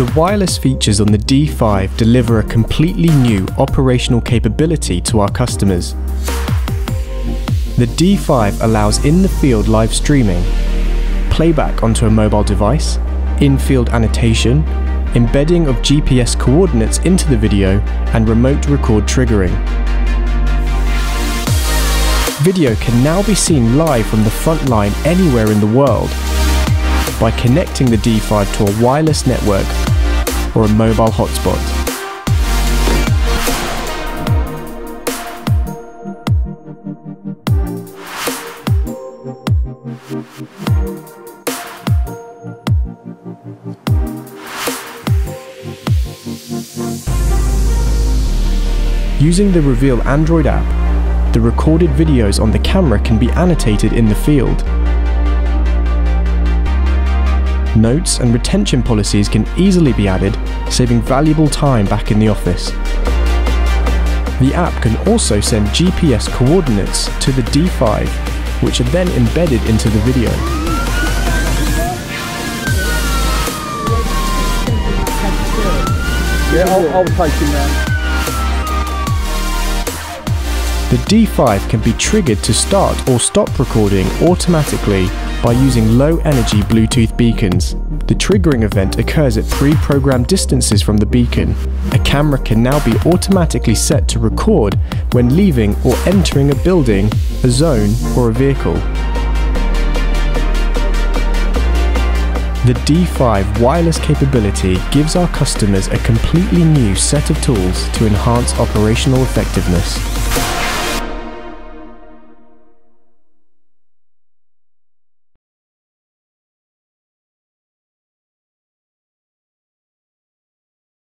The wireless features on the D5 deliver a completely new operational capability to our customers. The D5 allows in-the-field live streaming, playback onto a mobile device, in-field annotation, embedding of GPS coordinates into the video, and remote record triggering. Video can now be seen live from the front line anywhere in the world by connecting the D5 to a wireless network or a mobile hotspot. Using the Reveal Android app, the recorded videos on the camera can be annotated in the field. Notes and retention policies can easily be added, saving valuable time back in the office. The app can also send GPS coordinates to the D5, which are then embedded into the video. Yeah, I'll, I'll take him round. The D5 can be triggered to start or stop recording automatically by using low energy Bluetooth beacons. The triggering event occurs at pre-programmed distances from the beacon. A camera can now be automatically set to record when leaving or entering a building, a zone or a vehicle. The D5 wireless capability gives our customers a completely new set of tools to enhance operational effectiveness.